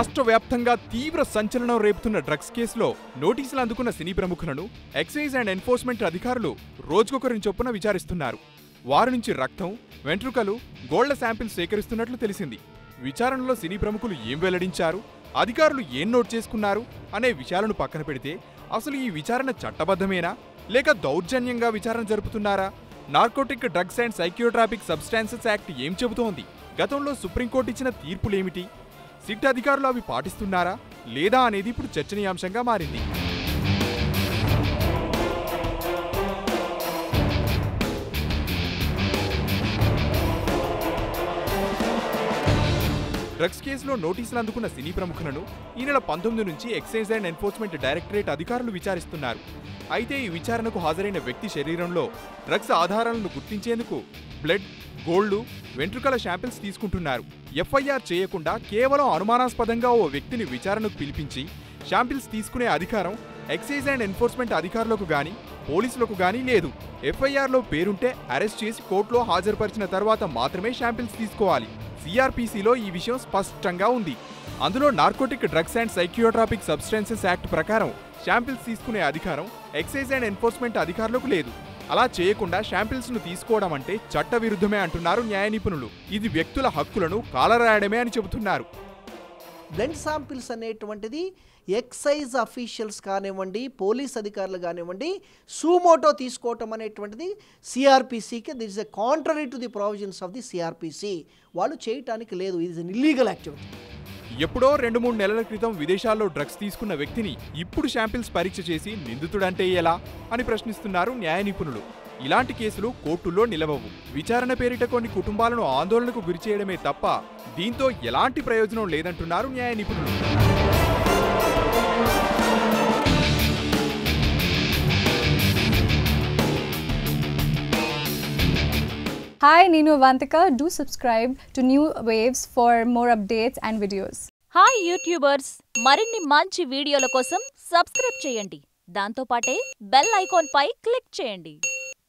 రాష్ట్ర వ్యాప్తంగా తీవ్ర సంచలనం రేపుతున్న డ్రగ్స్ కేసులో నోటీసులు అందుకున్న సినీ ప్రముఖులను ఎక్సైజ్ అండ్ ఎన్ఫోర్స్మెంట్ అధికారులు రోజుకొకరిని చొప్పున విచారిస్తున్నారు. వారి నుంచి రక్తం వెంట్రుకలు గోళ్ళ శాంపిల్స్ సేకరిస్తున్నట్లు తెలిసింది. విచారణలో సినీ ప్రముఖులు ఏం వెల్లడించారు? అధికారులు ఏం నోట్ చేసుకున్నారు? అనే విషయాలను పక్కన పెడితే అసలు ఈ విచారణ చట్టబద్ధమేనా? లేక దౌర్జన్యంగా విచారణ జరుపుతున్నారా? Narcotic drugs and psychotropic substances act ఏం చెబుతోంది? గతంలో సుప్రీంకోర్టు ఇచ్చిన తీర్పులేమిటి? సిట్ అధికారులు అవి పాటిస్తున్నారా లేదా అనేది ఇప్పుడు చర్చనీయాంశంగా మారింది. డ్రగ్స్ కేసులో నోటీసులు అందుకున్న సినీ ప్రముఖులను ఈ నెల పంతొమ్మిది నుంచి ఎక్సైజ్ అండ్ ఎన్ఫోర్స్మెంట్ డైరెక్టరేట్ అధికారులు విచారిస్తున్నారు. అయితే ఈ విచారణకు హాజరైన వ్యక్తి శరీరంలో డ్రగ్స్ ఆధారాలను గుర్తించేందుకు బ్లడ్ గోళ్ళు వెంట్రుకల శాంపిల్స్ తీసుకుంటున్నారు. ఎఫ్ఐఆర్ చేయకుండా కేవలం అనుమానాస్పదంగా ఓ వ్యక్తిని విచారణకు పిలిపించి శాంపిల్స్ తీసుకునే అధికారం ఎక్సైజ్ అండ్ ఎన్ఫోర్స్మెంట్ అధికారులకు గాని పోలీసులకు గానీ లేదు. ఎఫ్ఐఆర్లో పేరుంటే అరెస్ట్ చేసి కోర్టులో హాజరుపరిచిన తర్వాత మాత్రమే శాంపిల్స్ తీసుకోవాలి. సిఆర్పిసిలో ఈ విషయం స్పష్టంగా ఉంది. అందులో narcotic drugs and psychotropic substances act ప్రకారం శాంపిల్స్ తీసుకునే అధికారం ఎక్సైజ్ అండ్ ఎన్ఫోర్స్మెంట్ అధికారులకు లేదు. అలా చేయకుండా శాంపిల్స్ను తీసుకోవడం అంటే చట్టవిరుద్ధమే అంటున్నారు న్యాయ నిపుణులు. ఇది వ్యక్తుల హక్కులను కాలరాయడమే అని చెబుతున్నారు. బ్లడ్ శాంపిల్స్ అనేటువంటిది ఎక్సైజ్ అఫీషియల్స్ కానివ్వండి పోలీస్ అధికారులు కానివ్వండి సూమోటో తీసుకోవటం అనేటువంటిది సిఆర్పిసికి this is a contrary to the provisions of the CrPC వాళ్ళు చేయటానికి లేదు ఇది ఇల్లీగల్ యాక్టివిటీ ఎప్పుడో రెండు మూడు నెలల క్రితం విదేశాల్లో డ్రగ్స్ తీసుకున్న వ్యక్తిని ఇప్పుడు శాంపిల్స్ పరీక్ష చేసి నిందితుడంటే ఎలా అని ప్రశ్నిస్తున్నారు న్యాయ నిపుణులు. ఇలాంటి కేసులు కోర్టుల్లో నిలవవు. విచారణ పేరిట కొన్ని కుటుంబాలను ఆందోళనకు గురిచేయడమే తప్ప దీంతో ఎలాంటి ప్రయోజనం లేదంటున్నారు న్యాయ నిపుణులు. Hi, Nino Avantika. Do subscribe to New Waves for more updates and videos. Hi youtubers మరిన్ని మంచి వీడియోల కోసం సబ్స్క్రైబ్ చేయండి దాంతోపాటే బెల్ ఐకాన్ పై క్లిక్ చేయండి